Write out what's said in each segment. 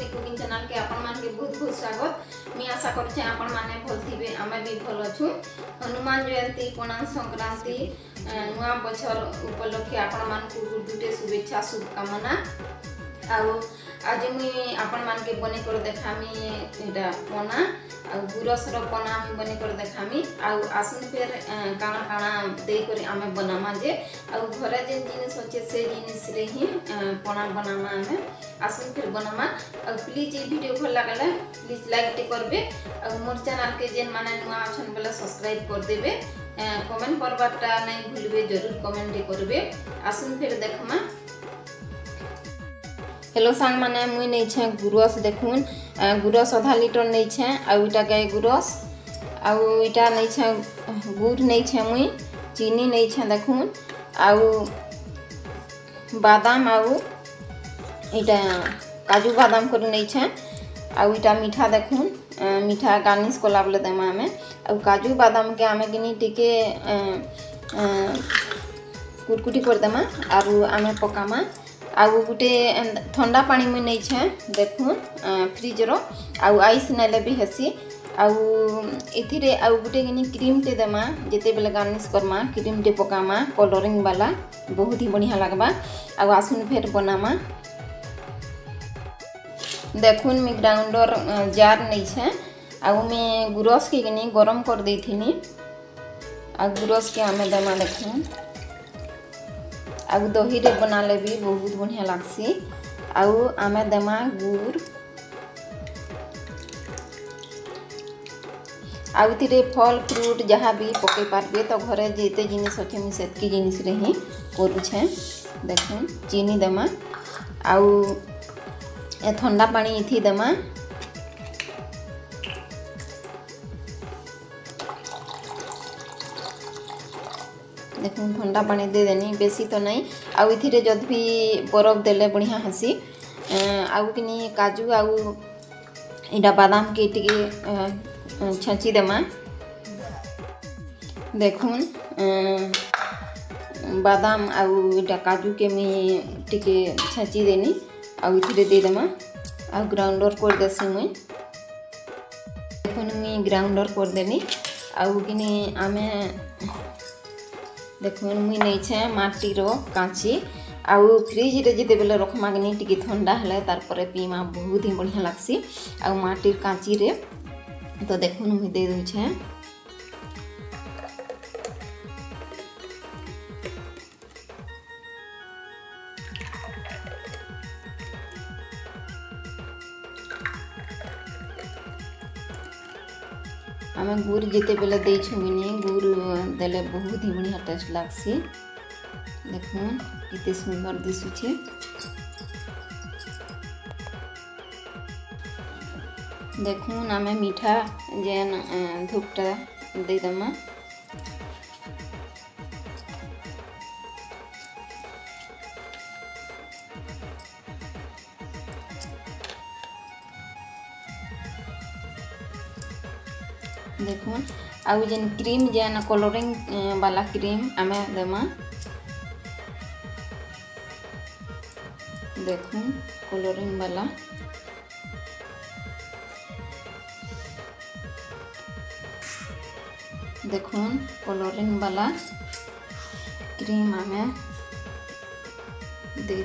Savitri cooking ଚ୍ୟାନେଲ୍କେ ଆପଣମାନଙ୍କୁ ବହୁତ ବହୁତ ସ୍ୱାଗତ ମୁଇଁ ଆଶା କରୁଛେ ଆପଣମାନେ ଭଲ ଥିବେ ଆମେ ବି ଭଲ ଅଛୁ ହନୁମାନ ଜୟନ୍ତୀ ପଣା ସଂକ୍ରାନ୍ତି ନୂଆ ବଛର ଉପଲକ୍ଷେ ଆପଣମାନଙ୍କୁ ଦୁଇଟେ ଶୁଭେଚ୍ଛା ଶୁଭକାମନା ଆଉ আজ মুই আপন মানকে বনে করে দেখামি এটা পনা আর গুড়সর পনা আমি বনে করে দেখামি আর আসুন ফের কানা কানা দেই করে আমি বনামা যে আর ঘরে যে জিনিস হচ্ছে সেই জিনিসরে হি পনা বনামা আমি আসুন ফের বনামা আর প্লিজ এই ভিডিও ভাল লাগলে প্লিজ লাইকটি করবে আর মোর চ্যানেলকে যে মানে নূয়া আছেন বলে সাবস্ক্রাইব করে দেবে কমেন্ট করবারটা নাই ভুলবে জরুর কমেন্টে করবে আসুন ফের দেখামা হ্যালো সাংমানে মুই নেইছে গুরস দেখুন গুরস অধা লিটর নেইছে আর ওইটাকে গুরস আর ওইটা নেইছে গুড় নেইছে মুই চিনি নেইছে দেখুন আর বাদাম আর এইটা কাজু বাদাম করে নেইছে আর ওইটা মিঠা দেখুন মিঠা গার্নিশ কলা বলে দেমা আমি আর কাজু বাদামকে আমি কিনি টিকে কুটকুটি করে দেমা আর আমি পকামা ଆଉ ଗୋଟେ ଥଣ୍ଡା ପାଣି ମୁଇଁ ନେଇଛେଁ ଦେଖୁନ୍ ଫ୍ରିଜ୍ର ଆଉ ଆଇସ୍ ନେଲେ ବି ହେସି ଆଉ ଏଥିରେ ଆଉ ଗୋଟେ କିନି କ୍ରିମ୍ଟେ ଦେମା ଯେତେବେଲେ ଗାର୍ନିସ୍ କର୍ମା କ୍ରିମ୍ଟେ ପକାମା କଲରିଂ ବାଲା ବହୁତ ହି ବଢ଼ିଆ ଲାଗ୍ବା ଆଉ ଆସୁନ୍ ଫେର୍ ବନାମା ଦେଖୁନ୍ ମୁଇଁ ଗ୍ରାଉଣ୍ଡର୍ ଜାର୍ ନେଇଛେଁ ଆଉ ମୁଇଁ ଗୁରସ୍କେ କିନି ଗରମ କରିଦେଇଥିନି ଆଉ ଗୁରସ୍କେ ଆମେ ଦେମା ଦେଖୁନ୍ ଆଉ ଦହିରେ ବନାଲେ ବି ବହୁତ ବଢ଼ିଆ ଲାଗ୍ସି ଆଉ ଆମେ ଦେମା ଗୁଡ଼ ଆଉ ଥିରେ ଫଲ୍ ଫ୍ରୁଟ୍ ଯାହା ବି ପକେଇ ପାରବେ ତ ଘରେ ଯେତେ ଜିନିଷ ଅଛେ ମୁଇଁ ସେତିକି ଜିନିଷରେ ହିଁ କରୁଛେଁ ଦେଖୁନ୍ ଚିନି ଦେମା ଆଉ ଏ ଥଣ୍ଡା ପାଣି ଇଥି ଦେମା ଦେଖୁନ୍ ଥଣ୍ଡା ପାଣି ଦେଇଦେନି ବେଶୀ ତ ନାଇଁ ଆଉ ଏଥିରେ ଯଦି ବି ବରଫ ଦେଲେ ବଢ଼ିଆ ହେସି ଆଉ କିନି କାଜୁ ଆଉ ଏଇଟା ବାଦାମକେ ଟିକେ ଛେଞ୍ଚି ଦେମା ଦେଖୁନ୍ ବାଦାମ ଆଉ ଏଇଟା କାଜୁକେ ମୁଇଁ ଟିକେ ଛେଞ୍ଚି ଦେନି ଆଉ ଏଥିରେ ଦେଇଦେମା ଆଉ ଗ୍ରାଉଣ୍ଡର କରିଦେସି ମୁଇଁ ଦେଖୁନ୍ ମୁଇଁ ଗ୍ରାଉଣ୍ଡର କରିଦେନି ଆଉ କିନି ଆମେ দেখুন ମୁଇଁ ନେଇଛେ ମାଟିର କାଞ୍ଚି ଆଉ ଫ୍ରିଜ୍ରେ ଯେତେବେଲେ ରଖ୍ମାକିନି ଟିକେ ଥଣ୍ଡା ହେଲେ ତାର୍ ପରେ ପିଇମା ବହୁତ ହିଁ ବଢ଼ିଆ ଲାଗ୍ସି ଆଉ ମାଟିର କାଞ୍ଚିରେ ତ ଦେଖୁନ୍ ମୁଇଁ ଦେଇ ଦେଉଛେଁ आम गुर जिते बेले दे गुर दे बहुत ही बढ़िया टेस्ट लग्सी देख ये सुंदर दिशुचे देख आम मीठा जेन धूपटा देदमा देख आन क्रीम जेन कलरिंग वाला क्रीम आम देमा देख कलरिंग वाला देख कलरिंग वाला क्रीम आम दे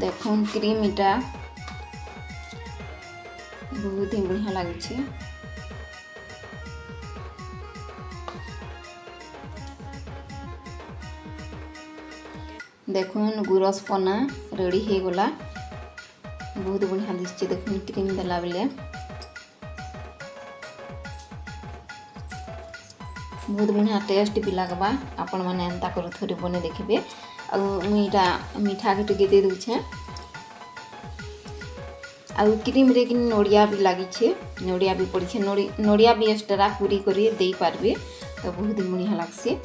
দেখুন ক্রিম এটা ବହୁତ ହିଁ ବଢ଼ିଆ ଲାଗୁଛି দেখুন গুরস পনা রেডি হয়ে গলা বহুত বঢ়িয়া দিচ্ছে দেখুন ক্রিম দেলা বেলে বহুত বঢ়িয়া টেস্ট বি লাগবা আপন মানে এন্তা করে থরে বনে দেখবে ଆଉ ମୁଇଁ ଇଟା ମିଠାକେ ଟିକେ ଦେଇ ଦଉଛେଁ ଆଉ କ୍ରିମ୍ରେ କି ନଡ଼ିଆ ବି ଲାଗିଛେ ନଡ଼ିଆ ବି ପଡ଼ିଛେ ନଡ଼ିଆ ବି ଏକ୍ସଟ୍ରା କୁରି କରି ଦେଇପାରବେ ତ ବହୁତ ବଢ଼ିଆ ଲାଗ୍ସି